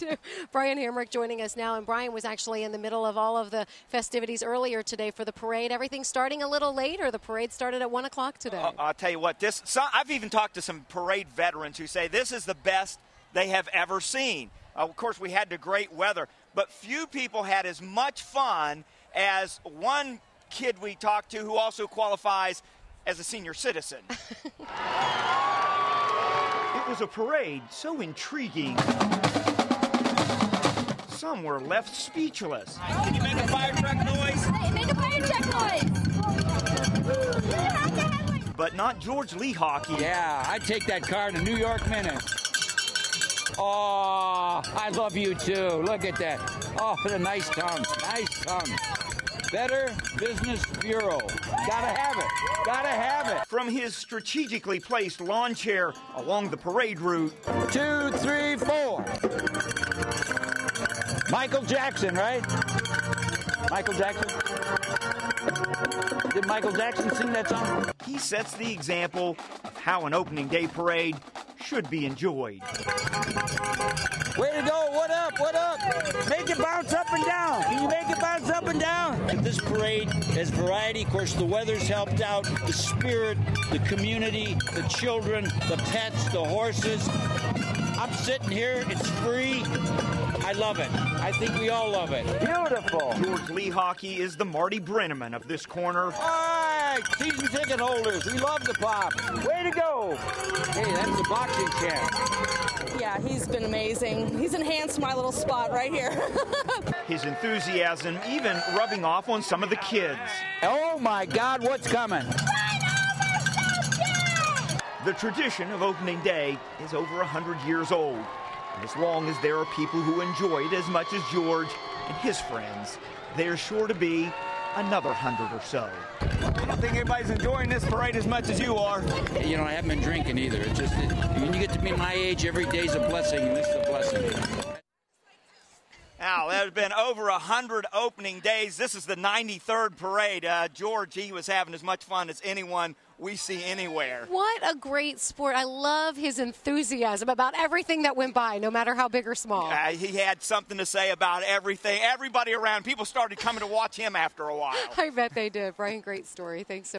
too. Brian Hamrick joining us now, and Brian was actually in the middle of all of the festivities earlier today for the parade. Everything starting a little later. The parade started at one o'clock today. Uh, I'll tell you what. This some, I've even talked to some parade veterans who say this is the best they have ever seen. Uh, of course, we had the great weather, but few people had as much fun as one kid we talked to who also qualifies as a senior citizen. it was a parade so intriguing. Some were left speechless. Can you make a fire truck noise? Hey, make a fire truck noise. But not George Lee Hockey. Yeah, I'd take that car in a New York minute. Oh, I love you too. Look at that. Oh, the nice tongue. Nice tongue. Better Business Bureau. Gotta have it. Gotta have it. From his strategically placed lawn chair along the parade route. Two, three, four. Michael Jackson, right? Michael Jackson? Did Michael Jackson sing that song? He sets the example of how an opening day parade should be enjoyed. Way to go. What up? What up? Make it bounce up and down. Can you make it bounce up and down? This parade has variety. Of course, the weather's helped out. The spirit, the community, the children, the pets, the horses. I'm sitting here. It's free. I love it. I think we all love it. Beautiful. George Lee Hockey is the Marty Brennaman of this corner. All right, season ticket holders, we love the pop. Way to go. Hey, that's the boxing champ. Yeah, he's been amazing. He's enhanced my little spot right here. His enthusiasm even rubbing off on some of the kids. Oh my God, what's coming? The tradition of opening day is over 100 years old. And as long as there are people who enjoy it as much as George and his friends, there's sure to be another hundred or so. I don't think anybody's enjoying this parade as much as you are. You know, I haven't been drinking either. It's just it, when you get to be my age, every day's a blessing, and this is a blessing. Now, there's been over 100 opening days. This is the 93rd parade. Uh, George, he was having as much fun as anyone we see anywhere. What a great sport. I love his enthusiasm about everything that went by, no matter how big or small. Uh, he had something to say about everything. Everybody around, people started coming to watch him after a while. I bet they did. Brian, great story. Thanks so